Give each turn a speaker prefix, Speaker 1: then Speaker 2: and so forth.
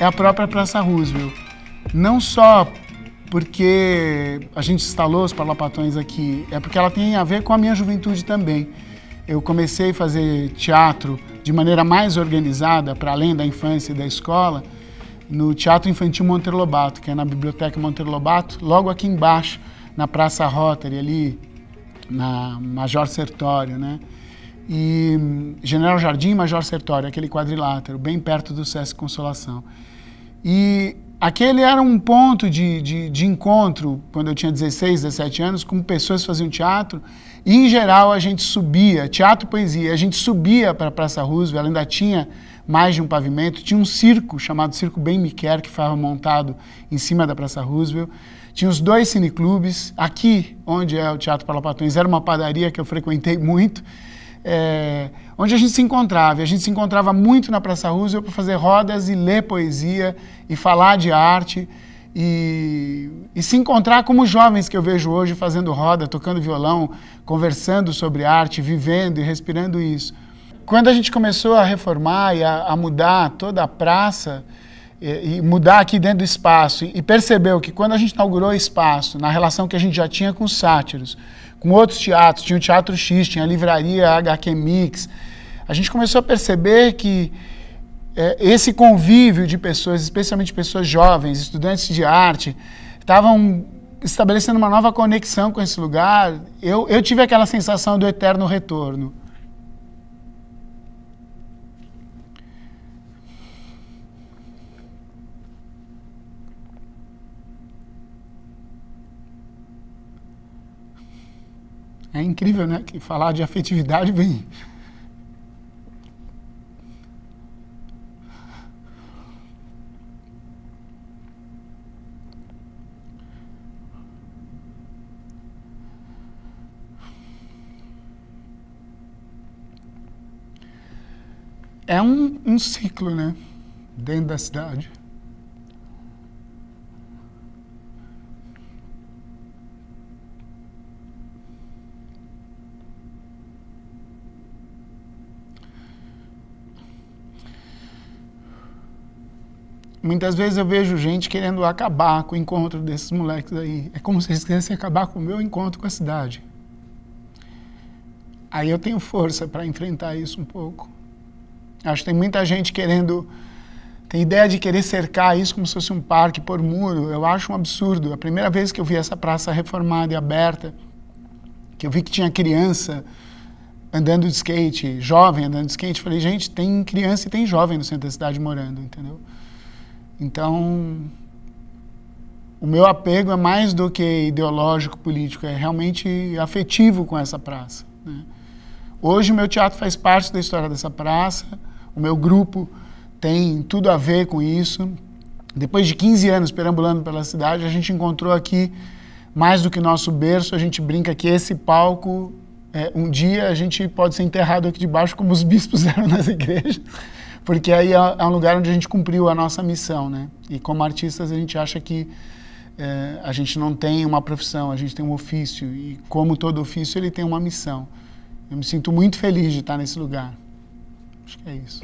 Speaker 1: É a própria Praça Roosevelt. Não só porque a gente instalou os parlapatões aqui, é porque ela tem a ver com a minha juventude também. Eu comecei a fazer teatro de maneira mais organizada, para além da infância e da escola, no Teatro Infantil Monteiro Lobato, que é na Biblioteca Monteiro Lobato, logo aqui embaixo, na Praça Rotary, ali na Major Sertório, né? E General Jardim e Major Sertório, aquele quadrilátero, bem perto do Sesc Consolação. E aquele era um ponto de, de, de, encontro, quando eu tinha 16, 17 anos, com pessoas que faziam teatro. E, em geral, a gente subia, teatro e poesia, a gente subia para a Praça Roosevelt, ela ainda tinha mais de um pavimento, tinha um circo chamado Circo Ben Miquer, que estava montado em cima da Praça Roosevelt. Tinha os dois cineclubes. Aqui, onde é o Teatro Palapatões, era uma padaria que eu frequentei muito, é, onde a gente se encontrava. E a gente se encontrava muito na Praça Roosevelt para fazer rodas e ler poesia e falar de arte. E, e, se encontrar como jovens que eu vejo hoje fazendo roda, tocando violão, conversando sobre arte, vivendo e respirando isso. Quando a gente começou a reformar e a, a mudar toda a praça, e, mudar aqui dentro do espaço, e percebeu que quando a gente inaugurou o espaço, na relação que a gente já tinha com os sátiros, com outros teatros, tinha o Teatro X, tinha a livraria HQ Mix, a gente começou a perceber que é, esse convívio de pessoas, especialmente pessoas jovens, estudantes de arte, estavam estabelecendo uma nova conexão com esse lugar. Eu, eu tive aquela sensação do eterno retorno. É incrível, né? Que falar de afetividade vem é um, um ciclo, né? Dentro da cidade. Muitas vezes eu vejo gente querendo acabar com o encontro desses moleques aí. É como se eles quisessem acabar com o meu encontro com a cidade. Aí eu tenho força para enfrentar isso um pouco. Acho que tem muita gente querendo. Tem ideia de querer cercar isso como se fosse um parque por muro. Eu acho um absurdo. A primeira vez que eu vi essa praça reformada e aberta, que eu vi que tinha criança andando de skate, jovem andando de skate, falei, gente, tem criança e tem jovem no centro da cidade morando, entendeu? Então, o meu apego é mais do que ideológico, político, é realmente afetivo com essa praça. Né? Hoje o meu teatro faz parte da história dessa praça, o meu grupo tem tudo a ver com isso. Depois de 15 anos perambulando pela cidade, a gente encontrou aqui mais do que nosso berço, a gente brinca que esse palco, é, um dia a gente pode ser enterrado aqui debaixo como os bispos eram nas igrejas, porque aí é, é um lugar onde a gente cumpriu a nossa missão, né? E como artistas a gente acha que é, a gente não tem uma profissão, a gente tem um ofício e como todo ofício ele tem uma missão. Eu me sinto muito feliz de estar nesse lugar. Acho que é isso.